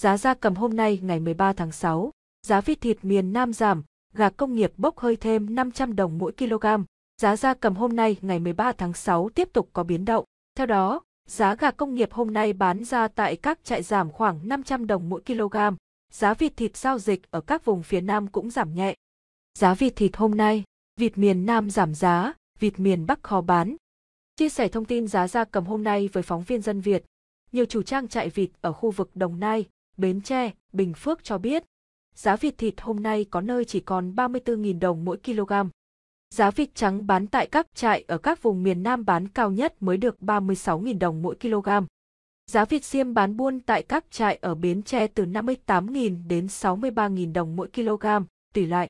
Giá gia cầm hôm nay ngày 13 tháng 6, giá vịt thịt miền Nam giảm, gà công nghiệp bốc hơi thêm 500 đồng mỗi kg. Giá gia cầm hôm nay ngày 13 tháng 6 tiếp tục có biến động. Theo đó, giá gà công nghiệp hôm nay bán ra tại các trại giảm khoảng 500 đồng mỗi kg. Giá vịt thịt giao dịch ở các vùng phía Nam cũng giảm nhẹ. Giá vịt thịt hôm nay, vịt miền Nam giảm giá, vịt miền Bắc khó bán. Chia sẻ thông tin giá gia cầm hôm nay với phóng viên Dân Việt, nhiều chủ trang trại vịt ở khu vực Đồng Nai, Bến Tre, Bình Phước cho biết, giá vịt thịt hôm nay có nơi chỉ còn 34.000 đồng mỗi kg. Giá vịt trắng bán tại các trại ở các vùng miền Nam bán cao nhất mới được 36.000 đồng mỗi kg. Giá vịt xiêm bán buôn tại các trại ở Bến Tre từ 58.000 đến 63.000 đồng mỗi kg, tùy loại.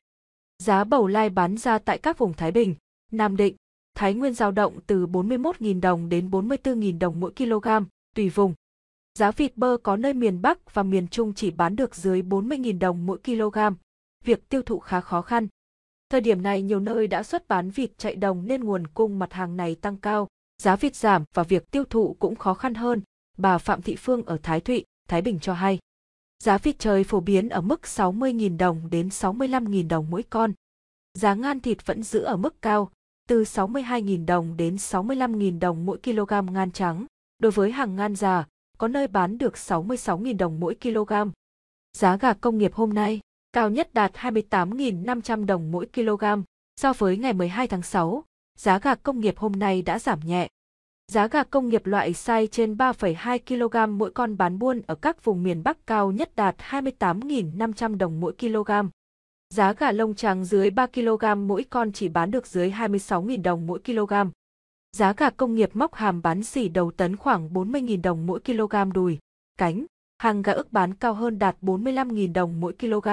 Giá bầu lai bán ra tại các vùng Thái Bình, Nam Định, Thái Nguyên dao động từ 41.000 đồng đến 44.000 đồng mỗi kg, tùy vùng. Giá vịt bơ có nơi miền Bắc và miền Trung chỉ bán được dưới 40.000 đồng mỗi kg. Việc tiêu thụ khá khó khăn. Thời điểm này nhiều nơi đã xuất bán vịt chạy đồng nên nguồn cung mặt hàng này tăng cao, giá vịt giảm và việc tiêu thụ cũng khó khăn hơn, bà Phạm Thị Phương ở Thái Thụy, Thái Bình cho hay. Giá vịt trời phổ biến ở mức 60.000 đồng đến 65.000 đồng mỗi con. Giá ngan thịt vẫn giữ ở mức cao, từ 62.000 đồng đến 65.000 đồng mỗi kg ngan trắng. Đối với hàng ngan già, có nơi bán được 66.000 đồng mỗi kg. Giá gà công nghiệp hôm nay, cao nhất đạt 28.500 đồng mỗi kg. So với ngày 12 tháng 6, giá gà công nghiệp hôm nay đã giảm nhẹ. Giá gà công nghiệp loại size trên 3,2 kg mỗi con bán buôn ở các vùng miền Bắc cao nhất đạt 28.500 đồng mỗi kg. Giá gà lông trắng dưới 3 kg mỗi con chỉ bán được dưới 26.000 đồng mỗi kg. Giá gà công nghiệp móc hàm bán xỉ đầu tấn khoảng 40.000 đồng mỗi kg đùi, cánh, hàng gà ước bán cao hơn đạt 45.000 đồng mỗi kg.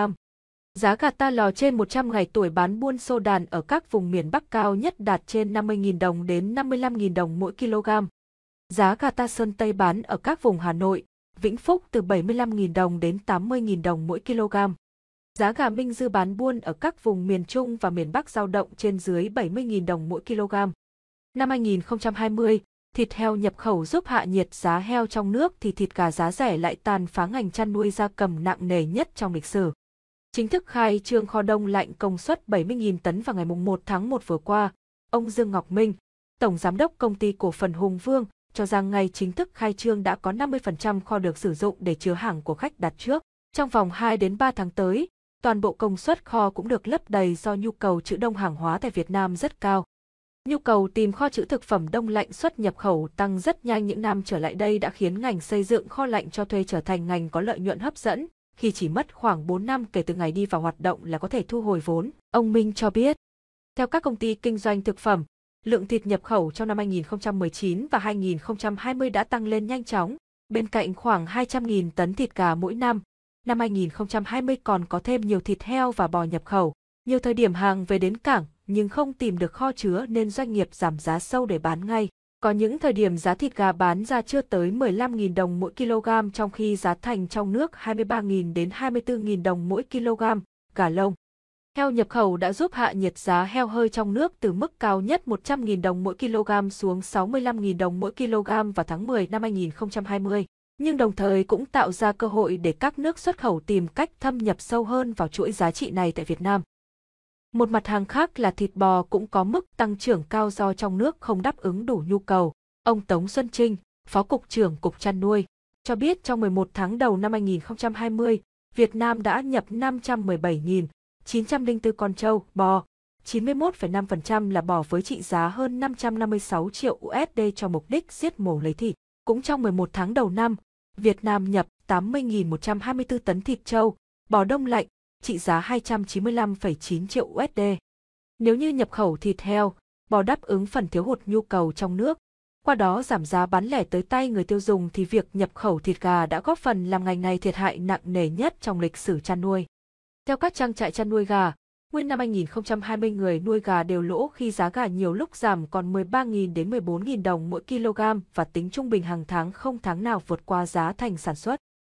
Giá gà ta lò trên 100 ngày tuổi bán buôn xô đàn ở các vùng miền Bắc cao nhất đạt trên 50.000 đồng đến 55.000 đồng mỗi kg. Giá gà ta sơn Tây bán ở các vùng Hà Nội, Vĩnh Phúc từ 75.000 đồng đến 80.000 đồng mỗi kg. Giá gà Minh Dư bán buôn ở các vùng miền Trung và miền Bắc giao động trên dưới 70.000 đồng mỗi kg. Năm 2020, thịt heo nhập khẩu giúp hạ nhiệt giá heo trong nước thì thịt gà giá rẻ lại tàn phá ngành chăn nuôi gia cầm nặng nề nhất trong lịch sử. Chính thức khai trương kho đông lạnh công suất 70.000 tấn vào ngày 1 tháng 1 vừa qua, ông Dương Ngọc Minh, Tổng Giám đốc Công ty Cổ phần Hùng Vương, cho rằng ngày chính thức khai trương đã có 50% kho được sử dụng để chứa hàng của khách đặt trước. Trong vòng 2 đến 3 tháng tới, toàn bộ công suất kho cũng được lấp đầy do nhu cầu trữ đông hàng hóa tại Việt Nam rất cao. Nhu cầu tìm kho trữ thực phẩm đông lạnh xuất nhập khẩu tăng rất nhanh những năm trở lại đây đã khiến ngành xây dựng kho lạnh cho thuê trở thành ngành có lợi nhuận hấp dẫn, khi chỉ mất khoảng 4 năm kể từ ngày đi vào hoạt động là có thể thu hồi vốn, ông Minh cho biết. Theo các công ty kinh doanh thực phẩm, lượng thịt nhập khẩu trong năm 2019 và 2020 đã tăng lên nhanh chóng, bên cạnh khoảng 200.000 tấn thịt gà mỗi năm. Năm 2020 còn có thêm nhiều thịt heo và bò nhập khẩu. Nhiều thời điểm hàng về đến cảng nhưng không tìm được kho chứa nên doanh nghiệp giảm giá sâu để bán ngay. Có những thời điểm giá thịt gà bán ra chưa tới 15.000 đồng mỗi kg trong khi giá thành trong nước 23.000 đến 24.000 đồng mỗi kg, gà lông. Heo nhập khẩu đã giúp hạ nhiệt giá heo hơi trong nước từ mức cao nhất 100.000 đồng mỗi kg xuống 65.000 đồng mỗi kg vào tháng 10 năm 2020, nhưng đồng thời cũng tạo ra cơ hội để các nước xuất khẩu tìm cách thâm nhập sâu hơn vào chuỗi giá trị này tại Việt Nam. Một mặt hàng khác là thịt bò cũng có mức tăng trưởng cao do trong nước không đáp ứng đủ nhu cầu. Ông Tống Xuân Trinh, Phó Cục trưởng Cục Chăn nuôi, cho biết trong 11 tháng đầu năm 2020, Việt Nam đã nhập 517.904 con trâu, bò, 91,5% là bò với trị giá hơn 556 triệu USD cho mục đích giết mổ lấy thịt. Cũng trong 11 tháng đầu năm, Việt Nam nhập 80.124 tấn thịt trâu, bò đông lạnh, trị giá 295,9 triệu USD. Nếu như nhập khẩu thịt heo, bò đáp ứng phần thiếu hụt nhu cầu trong nước, qua đó giảm giá bán lẻ tới tay người tiêu dùng thì việc nhập khẩu thịt gà đã góp phần làm ngành này thiệt hại nặng nề nhất trong lịch sử chăn nuôi. Theo các trang trại chăn nuôi gà, nguyên năm 2020 người nuôi gà đều lỗ khi giá gà nhiều lúc giảm còn 13.000 đến 14.000 đồng mỗi kg và tính trung bình hàng tháng không tháng nào vượt qua giá thành sản xuất.